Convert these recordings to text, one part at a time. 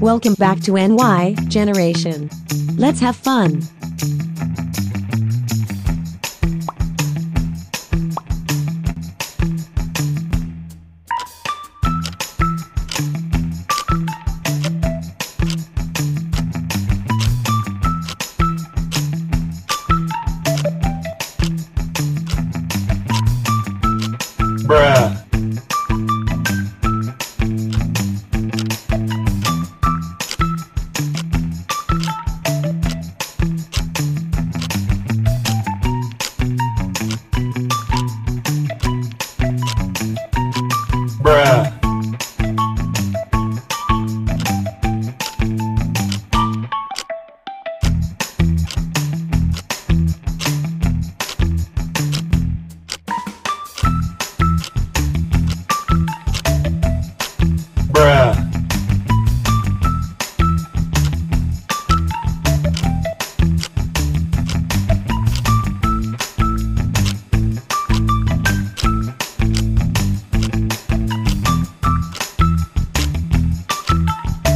Welcome back to NY Generation. Let's have fun.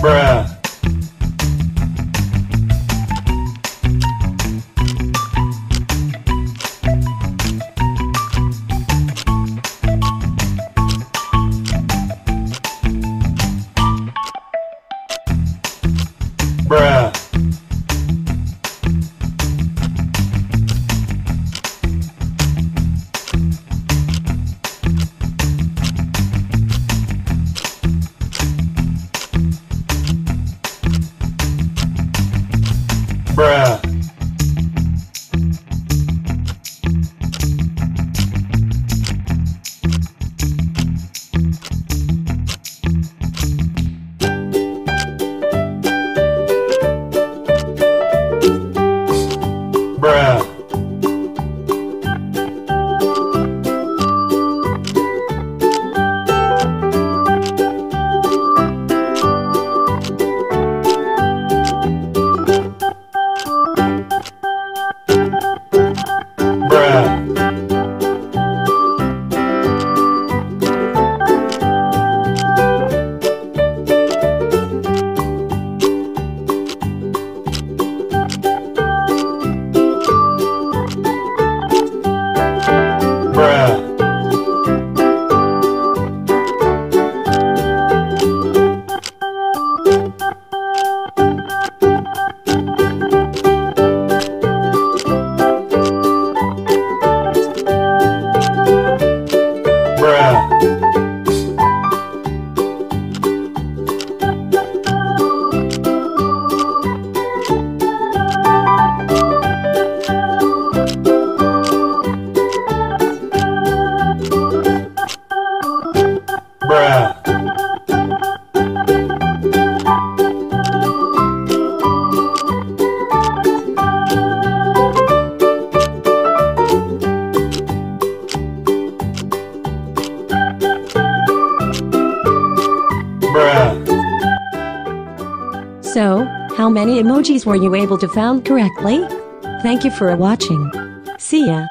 Bruh. Bruh. Bruh. So, how many emojis were you able to found correctly? Thank you for watching. See ya.